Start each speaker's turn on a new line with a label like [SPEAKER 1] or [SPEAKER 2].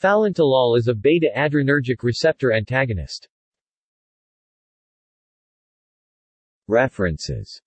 [SPEAKER 1] Phalantolol is a beta-adrenergic receptor antagonist. References